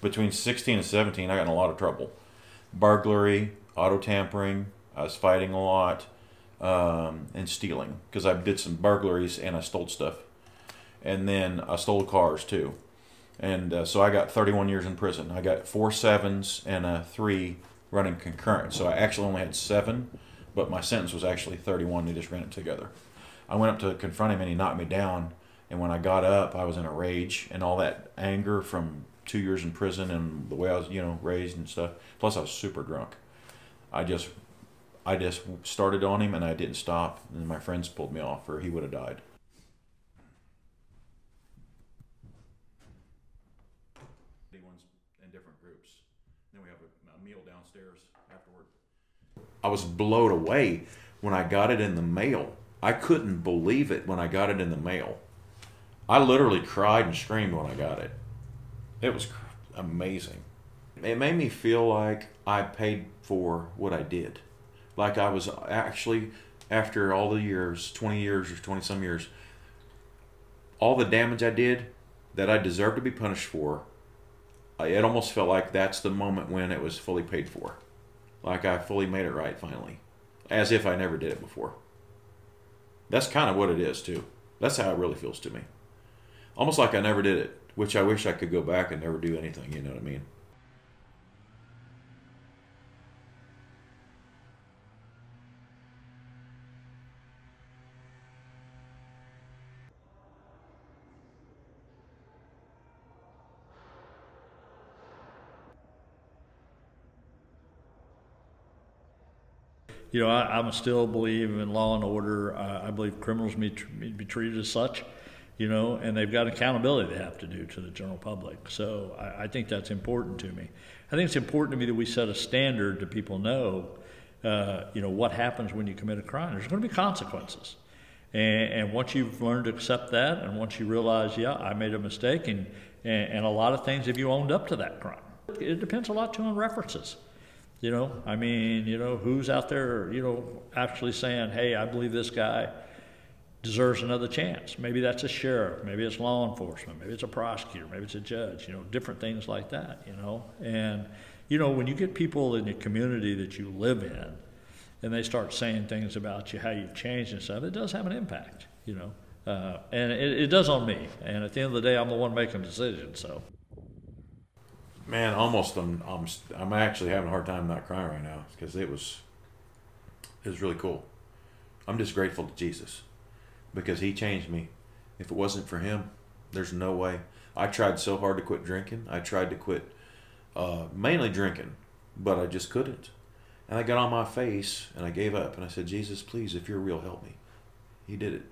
between 16 and 17, I got in a lot of trouble. Burglary, auto tampering. I was fighting a lot, um, and stealing because I did some burglaries and I stole stuff, and then I stole cars too, and uh, so I got 31 years in prison. I got four sevens and a three running concurrent. So I actually only had seven, but my sentence was actually 31. They just ran it together. I went up to confront him and he knocked me down. And when I got up, I was in a rage and all that anger from two years in prison and the way I was, you know, raised and stuff. Plus, I was super drunk. I just, I just started on him and I didn't stop. And my friends pulled me off, or he would have died. In different groups. Then we have a meal downstairs afterward. I was blown away when I got it in the mail. I couldn't believe it when I got it in the mail. I literally cried and screamed when I got it. It was amazing. It made me feel like I paid for what I did. Like I was actually, after all the years 20 years or 20 some years all the damage I did that I deserved to be punished for, it almost felt like that's the moment when it was fully paid for. Like I fully made it right finally. As if I never did it before. That's kind of what it is, too. That's how it really feels to me. Almost like I never did it, which I wish I could go back and never do anything, you know what I mean? You know, I, I'm still believe in law and order. I, I believe criminals need to be treated as such, you know, and they've got accountability they have to do to the general public. So I, I think that's important to me. I think it's important to me that we set a standard that people know, uh, you know, what happens when you commit a crime. There's going to be consequences. And, and once you've learned to accept that, and once you realize, yeah, I made a mistake, and, and, and a lot of things, have you owned up to that crime? It depends a lot too on references. You know, I mean, you know, who's out there, you know, actually saying, hey, I believe this guy deserves another chance. Maybe that's a sheriff, maybe it's law enforcement, maybe it's a prosecutor, maybe it's a judge, you know, different things like that, you know. And, you know, when you get people in the community that you live in and they start saying things about you, how you've changed and stuff, it does have an impact, you know. Uh, and it, it does on me. And at the end of the day, I'm the one making decisions, so. Man, almost I'm I'm I'm actually having a hard time not crying right now because it was it was really cool. I'm just grateful to Jesus because he changed me. If it wasn't for him, there's no way. I tried so hard to quit drinking. I tried to quit uh, mainly drinking, but I just couldn't. And I got on my face and I gave up and I said, Jesus, please, if you're real, help me. He did it.